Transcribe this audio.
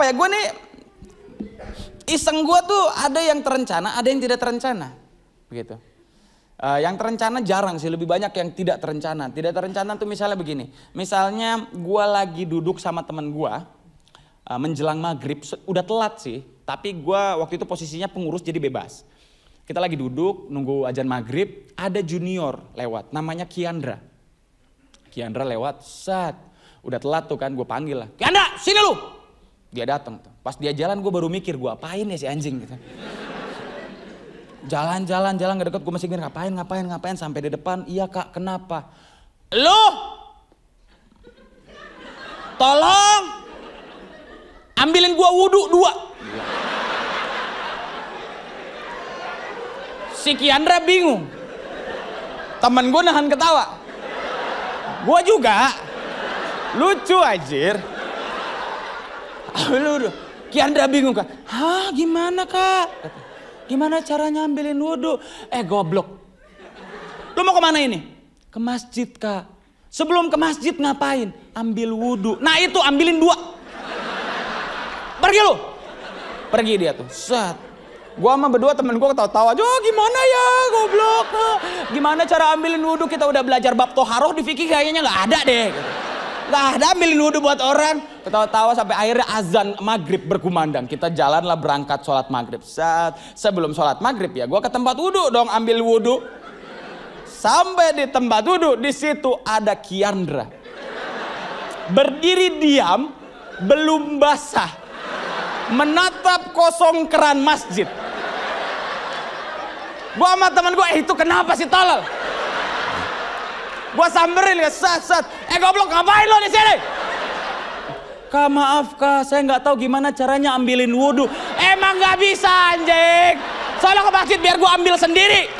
apa ya? Gue nih iseng gue tuh ada yang terencana, ada yang tidak terencana. Begitu. Uh, yang terencana jarang sih, lebih banyak yang tidak terencana. Tidak terencana tuh misalnya begini. Misalnya gue lagi duduk sama temen gue, uh, menjelang maghrib, udah telat sih. Tapi gue waktu itu posisinya pengurus jadi bebas. Kita lagi duduk, nunggu ajan maghrib, ada junior lewat, namanya Kiandra. Kiandra lewat, saat udah telat tuh kan, gue panggil lah. Kiandra, sini lu! Dia datang tuh. Pas dia jalan gue baru mikir, gue apain ya si anjing gitu. Jalan-jalan, jalan gak deket, gue masih mikir ngapain, ngapain, ngapain. Sampai di depan, iya kak, kenapa? Lu! Tolong! Ambilin gue wudhu dua. Si Kiandra bingung. Temen gue nahan ketawa. Gue juga. Lucu anjir. Lu, Kiandra bingung kan. Hah gimana kak? Gimana caranya ambilin wudhu? Eh goblok. Lu mau ke mana ini? Ke masjid kak. Sebelum ke masjid ngapain? Ambil wudhu. Nah itu ambilin dua. Pergi lu. Pergi dia tuh. Set. Gua sama berdua temen gua ketawa-tawa oh, gimana ya goblok. Gimana cara ambilin wudhu kita udah belajar bab toharoh di fikih kayaknya nggak ada deh. Gitu. Gak ada ambilin wudhu buat orang. Ketawa-tawa sampai akhirnya azan maghrib berkumandang. Kita jalanlah berangkat sholat maghrib. Saat sebelum sholat maghrib ya gue ke tempat wudhu dong ambil wudhu. Sampai di tempat wudhu di situ ada Kiandra. Berdiri diam belum basah. Menatap kosong keran masjid. Gue sama temen gue, eh itu kenapa sih tolol? Gue samberin ya, sat, sat. Eh goblok ngapain lo di sini? Kak maaf kak, saya nggak tahu gimana caranya ambilin wudhu. Emang nggak bisa anjing. Soalnya ke masjid biar gue ambil sendiri.